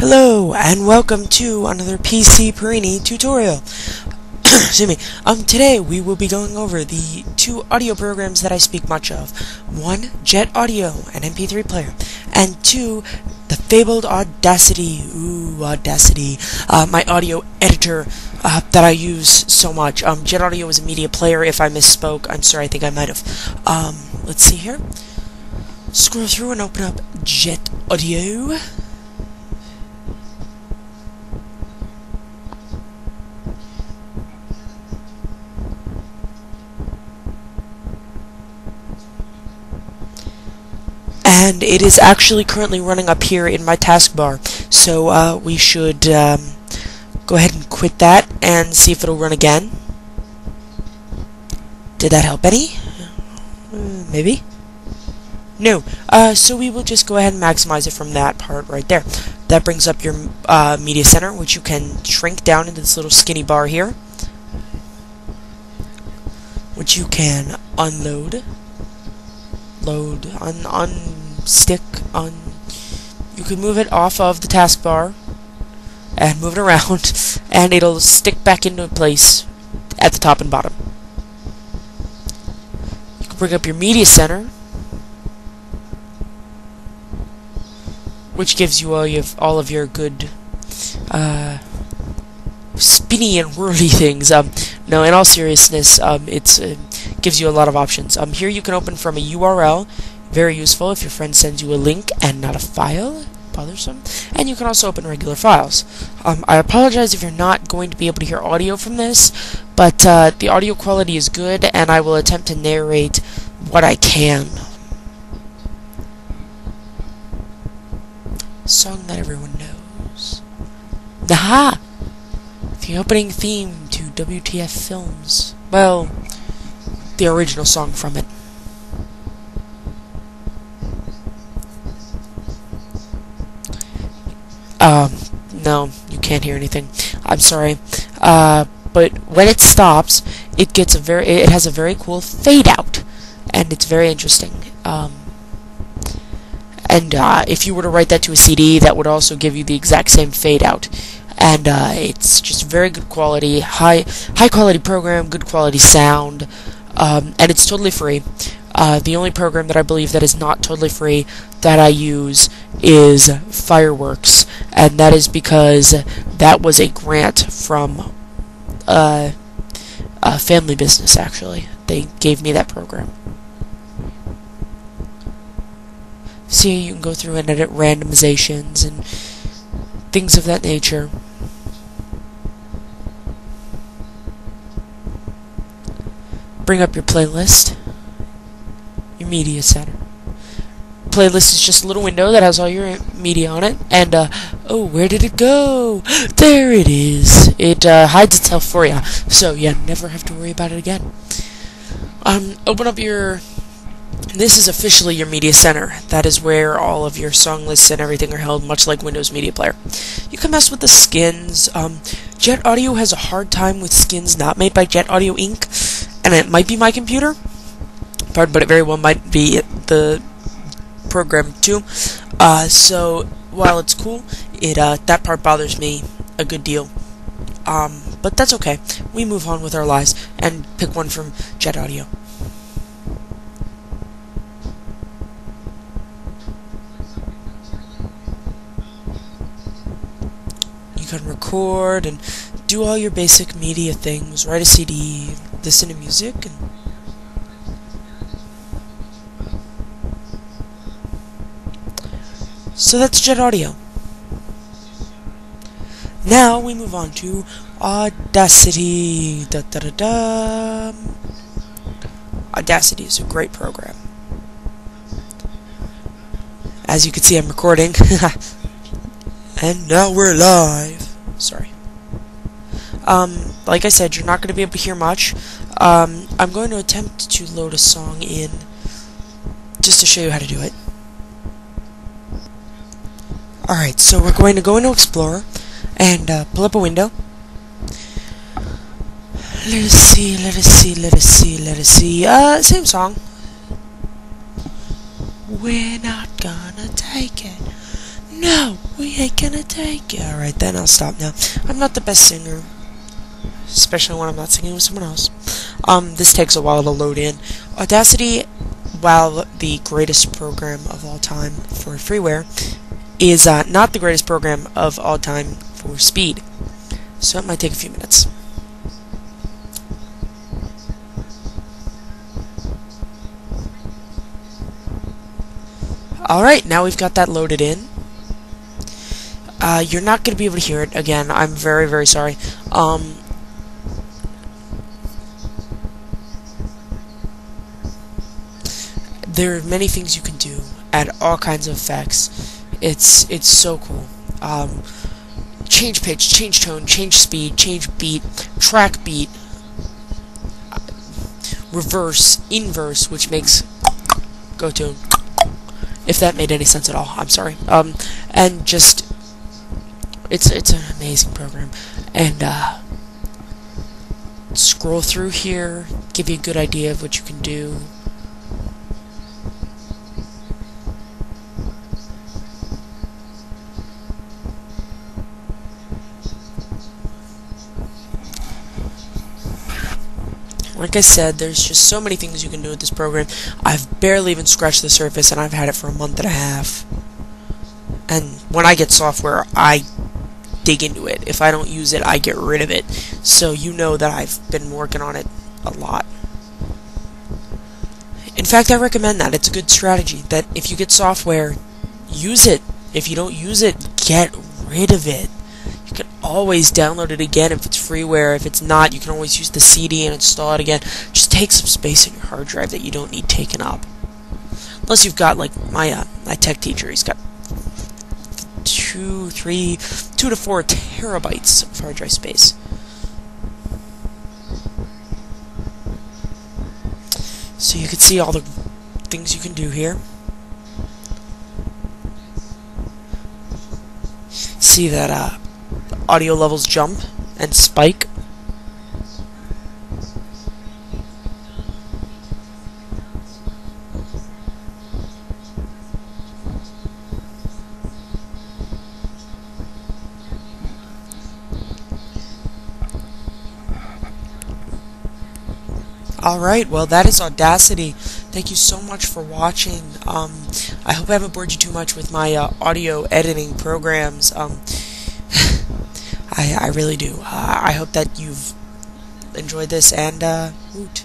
Hello, and welcome to another PC Perini tutorial. Excuse me. Um, today we will be going over the two audio programs that I speak much of. One, Jet Audio, an MP3 player, and two, the fabled Audacity. Ooh, Audacity. Uh, my audio editor uh, that I use so much. Um, Jet Audio is a media player. If I misspoke, I'm sorry. I think I might have. Um, let's see here. Scroll through and open up Jet Audio. And it is actually currently running up here in my taskbar. So uh, we should um, go ahead and quit that and see if it'll run again. Did that help any? Uh, maybe? No. Uh, so we will just go ahead and maximize it from that part right there. That brings up your uh, media center, which you can shrink down into this little skinny bar here, which you can unload load on on stick on you can move it off of the taskbar and move it around and it'll stick back into place at the top and bottom. You can bring up your media center which gives you all of all of your good uh, spinny and whirly things. Um, no, in all seriousness, um, it's uh, gives you a lot of options. Um, here you can open from a URL, very useful if your friend sends you a link and not a file, bothersome. And you can also open regular files. Um, I apologize if you're not going to be able to hear audio from this, but uh, the audio quality is good, and I will attempt to narrate what I can. Song that everyone knows. Aha! The opening theme to WTF Films. Well, the original song from it. Um, no, you can't hear anything. I'm sorry. Uh, but when it stops, it gets a very, it has a very cool fade out, and it's very interesting. Um, and uh, if you were to write that to a CD, that would also give you the exact same fade out. And uh, it's just very good quality, high high quality program, good quality sound um, and it's totally free. Uh, the only program that I believe that is not totally free that I use is Fireworks, and that is because that was a grant from uh, a family business, actually. They gave me that program. See, you can go through and edit randomizations and things of that nature. bring up your playlist, your media center. Playlist is just a little window that has all your media on it, and uh, oh, where did it go? There it is. It uh, hides itself for you, so you never have to worry about it again. Um, open up your. This is officially your media center. That is where all of your song lists and everything are held, much like Windows Media Player. You can mess with the skins. Um, Jet Audio has a hard time with skins not made by Jet Audio Inc and it might be my computer, pardon, but it very well might be the program too. Uh, so while it's cool, it uh, that part bothers me a good deal. Um, but that's okay. We move on with our lives and pick one from Jet Audio. You can record and do all your basic media things, write a CD, listen to music, and so that's Jet Audio. Now we move on to Audacity. Da, da, da, da. Audacity is a great program. As you can see, I'm recording. and now we're live. Sorry. Um, like I said, you're not going to be able to hear much. Um, I'm going to attempt to load a song in just to show you how to do it. Alright, so we're going to go into Explorer and uh, pull up a window. Let us see, let us see, let us see, let us see. Uh, same song. We're not gonna take it. No, we ain't gonna take it. Alright, then I'll stop now. I'm not the best singer. Especially when I'm not singing with someone else. Um, this takes a while to load in. Audacity, while the greatest program of all time for freeware, is uh, not the greatest program of all time for speed. So it might take a few minutes. Alright, now we've got that loaded in. Uh, you're not going to be able to hear it. Again, I'm very, very sorry. Um, there are many things you can do. Add all kinds of effects. It's it's so cool. Um, change pitch, change tone, change speed, change beat, track beat, reverse, inverse, which makes go to if that made any sense at all. I'm sorry. Um, and just it's it's an amazing program, and uh, scroll through here, give you a good idea of what you can do. Like I said, there's just so many things you can do with this program. I've barely even scratched the surface, and I've had it for a month and a half. And when I get software, I dig into it. If I don't use it, I get rid of it. So you know that I've been working on it a lot. In fact, I recommend that. It's a good strategy. That if you get software, use it. If you don't use it, get rid of it. Always download it again if it's freeware. If it's not, you can always use the CD and install it again. Just take some space in your hard drive that you don't need taken up. Unless you've got, like, my, uh, my tech teacher. He's got two, three, two to four terabytes of hard drive space. So you can see all the things you can do here. See that, uh, audio levels jump and spike. Alright, well that is Audacity. Thank you so much for watching. Um, I hope I haven't bored you too much with my uh, audio editing programs. Um, I, I really do. Uh, I hope that you've enjoyed this and uh, woot.